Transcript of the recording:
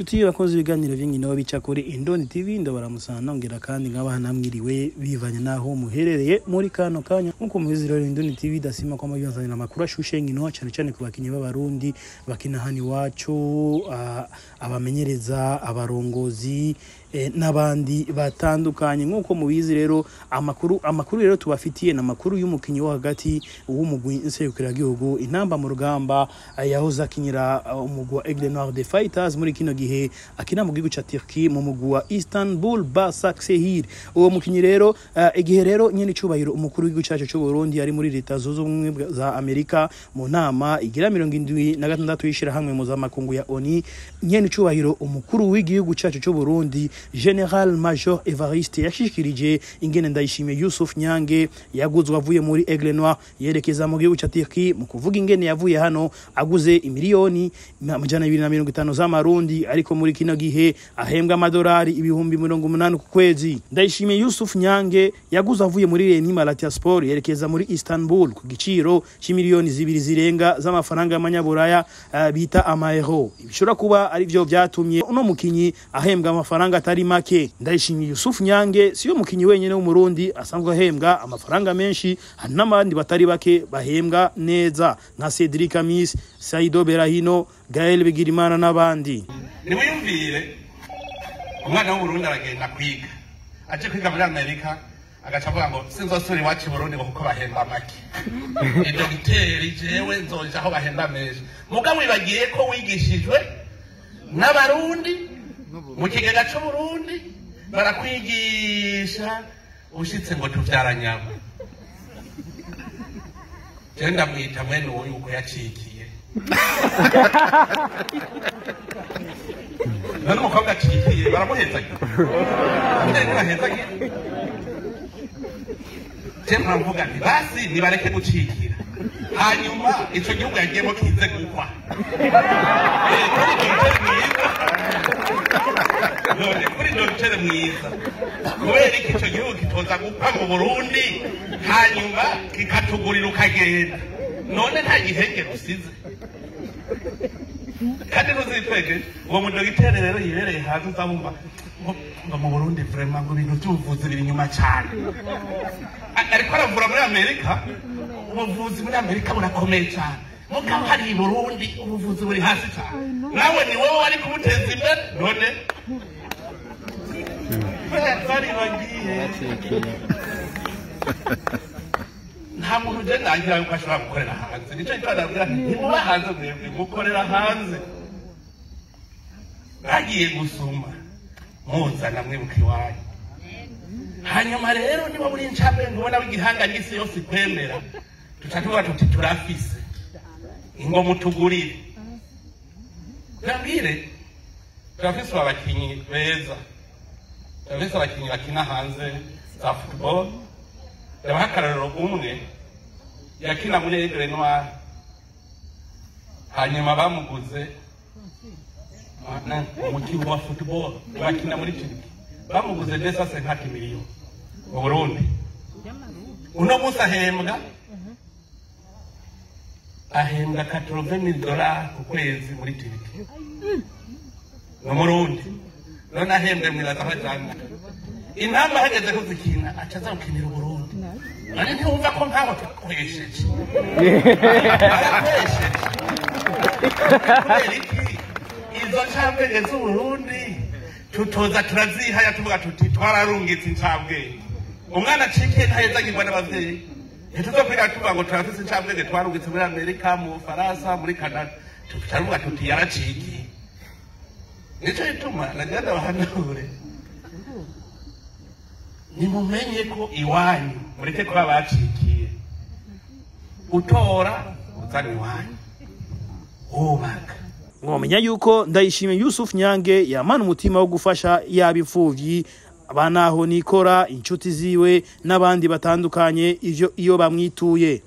Nshuti bakoze ibiganiro by'inkino bica kuri Indoni TV ndabaramusana nongera kandi nkaba namwiriwe bivanye naho muherereye muri kano kanya. Nkuko mubizi rero Indoni TV dasima kwa mabyanzanira amakuru ashushe inkino cyane cyane ku bakinyi b'abarundi bakina hano iwacu ah, abamenyereza abarongozi n'abandi batandukanye. Nkuko mubizi rero amakuru amakuru rero tubafitiye na makuru y'umukinyi wo hagati w'umugwi nserukiragihugu intamba mu rugamba eh, yahoze akinyira uh, umugwi wa Aigle Noir des Fighters muri kino gihe akina mu gihugu ca Turkey mu mugwi wa Istanbul Basaksehir. Uwo mukinyi rero igihe rero nyene icubahiro umukuru w'igihugu cacu c'u Burundi ari muri leta zunze ubumwe za Amerika mu nama igira mirongo indwi na gatandatu y'ishirahamwe mpuzamakungu ya ONU nyene icubahiro umukuru w'igihugu cacu c'u Burundi General Major Evariste yashikirije ingene ndayishimiye Yusuf Nyange yaguzwe avuye muri Aigle Noir yerekeza mu gihugu ca Turkey mu kuvuga ingene yavuye hano aguze imiliyoni amajana abiri na mirongo itanu z'amarundi ariko muri kino gihe ahembwa amadolari ibihumbi mirongo umunani ku kwezi. Ndayishimiye Yusuf Nyange yaguze avuye muri Reni Malatya Sport yerekeza muri Istanbul ku giciro c'imiliyoni zibiri zirenga z'amafaranga y'amanyaburaya uh, bita amaeuro bishobora kuba ari vyo vyatumye uno mukinyi ahembwa amafaranga atari make. Ndayishimiye Yusuf Nyange siyo mukinyi wenyene w'umurundi asanzwe ahembwa amafaranga menshi hari n'abandi batari bake bahembwa neza. Nka Cedric Amis Saido Berahino Gael Bigirimana n'abandi. Niwiyumvire umwana w'uburundi aragenda kwiga. Aje kwiga muri amerika agaca avuga ngo sinzosubira iwacu i burundi ngo kuko bahemba make. Idogiteri jewe nzoja aho bahemba menshi. Mugabo wibagiye ko wigishijwe n'abarundi mu kigega c'uburundi barakwigisha ushitse ngo tuvyara nyama. Jewe ndamwita mwene uwo yuko yacikiye. None umukobwa acikiye baramuhezagira mutari ntibahezagira je muravuga nti basi nibareke gucikira. Hanyuma ico gihugu yagiyemo kize gukwa. none kuri dogiteri mwiza kubera iki ico gihugu kitoza gukwa mu burundi hanyuma kikatugurira ukagenda none nta gihenge rusize kandi ntuzitwege uwo mudogiteri rero yibereye hanze uzabumva ngo mu burundi vrema ngo ibintu by'ubuvuzi biri inyuma cyane ariko aravura muri amerika ubuvuzi muri amerika burakomeye cyane mugabo hari i burundi ubuvuzi buri hasi cyane nawe ni wowe wari kubuteza imbere none. Nta muntu ugenda yuko ashobora gukorera hanze ni cyo ndabwira nti ntimuba hanze hanze bagiye gusuma muzana mwibuka iwanyu hanyuma rero niba muri incabwenge ubona w'igihanga n'isi yose ikwemera tuca tuvuga ngo mutugurire turabwire turafise abakinyi beza turafise abakinyi bakina hanze za football ndabaha akarorero umwe yakina muri Aigle Noir. Hanyuma bamuguze umukinnyi wa football bakina muri Turkey bamuguze desa senkati miliyoni mu Burundi. Uno munsi ahembwa ahembwa katorove mil dolari ku kwezi muri Turkey ni umurundi none ahembwe ajana intamba hageze ko zikina aca aza gukinira uburundi none ntiwumva ko nk'abo twakoresheje barakoresheje kubera iki izo ncabwenge z'uburundi tutoza turazihaya tuvuga tuti twararungitse incabwenge umwana acikiye ntahezagirwa n'abavyeyi ntituzokwiga tuvuga ngo turafise incabwenge twarungitse muri amerika mu bufaransa muri canada tutavuga tuti yaracikiye nico gituma nagira ndabahanure nimumenye ko iwanyu mureke kuba bacikiye. Utora uzana iwanyu. Wubaka. Mwomenya yuko ndayishimiye Yusuf Nyange yamana umutima wo gufasha yaba imfuvyi abanaho nikora inshuti ziwe n'abandi batandukanye ivyo iyo bamwituye.